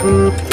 Thank.